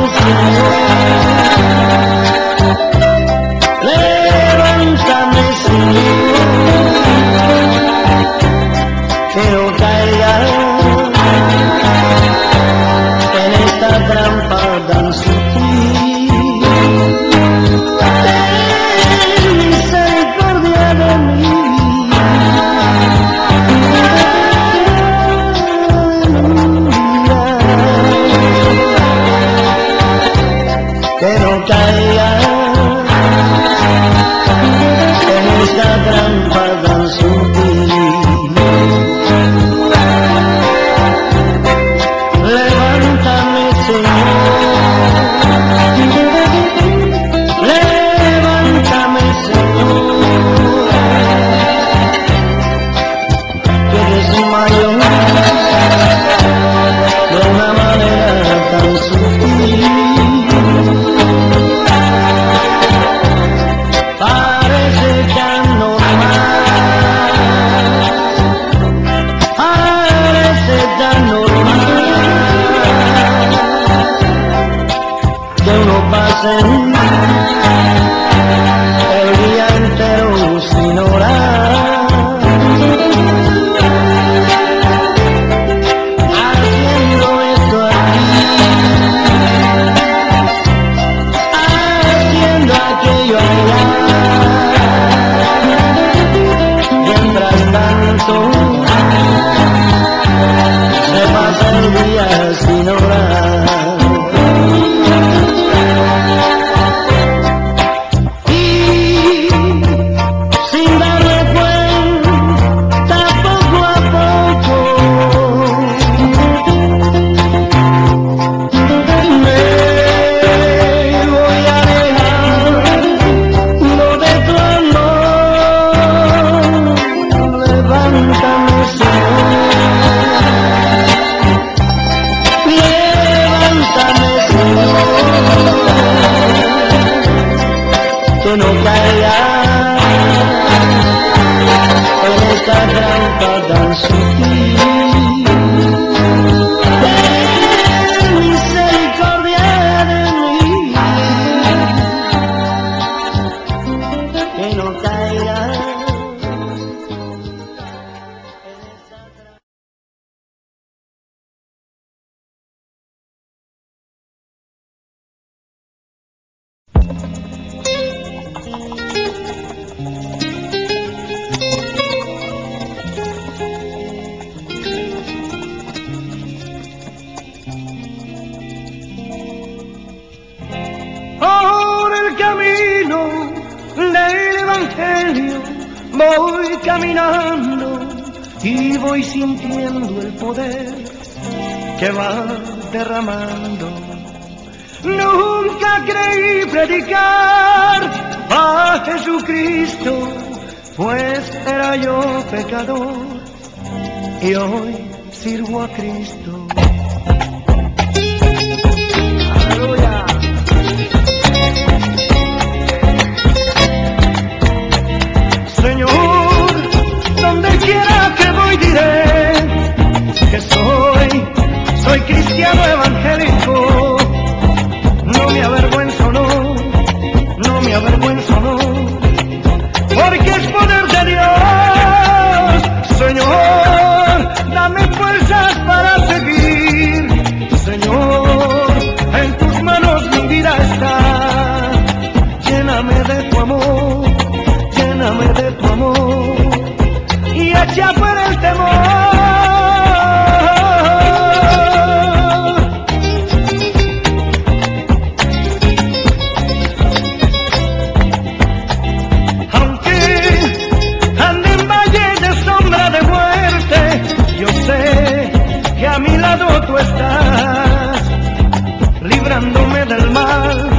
you. canto se pasa el día sin orar evangelio voy caminando y voy sintiendo el poder que va derramando. Nunca creí predicar a Jesucristo, pues era yo pecador y hoy sirvo a Cristo. la vergüenza no, porque es poder lado tú estás, librándome del mal,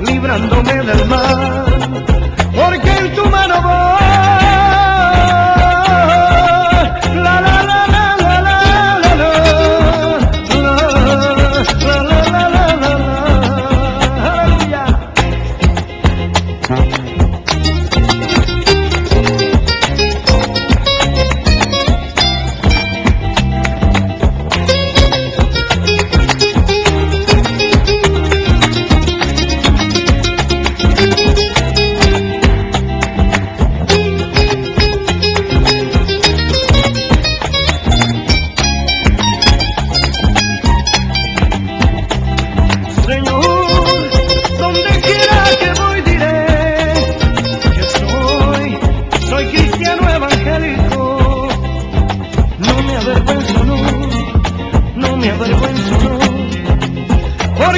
librándome del mal, porque en tu mano voy.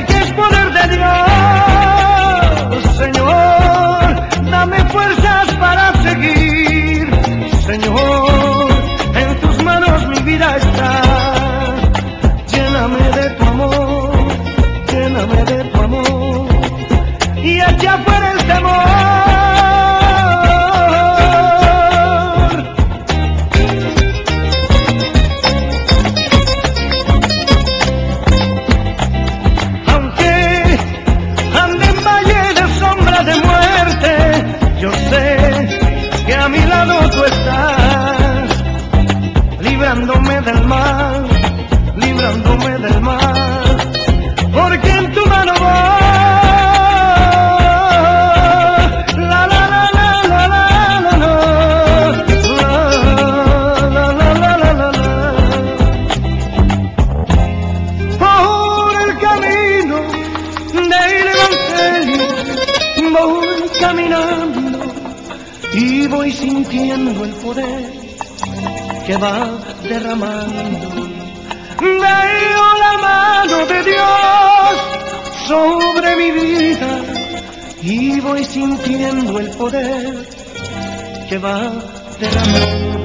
Porque es poder de Dios. Señor, dame fuerzas para seguir. Señor, en tus manos mi vida está. Lléname de tu amor, lléname de tu amor y echa fuera el temor. Voy caminando y voy sintiendo el poder que va derramando. Veo la mano de Dios sobre mi vida y voy sintiendo el poder que va derramando.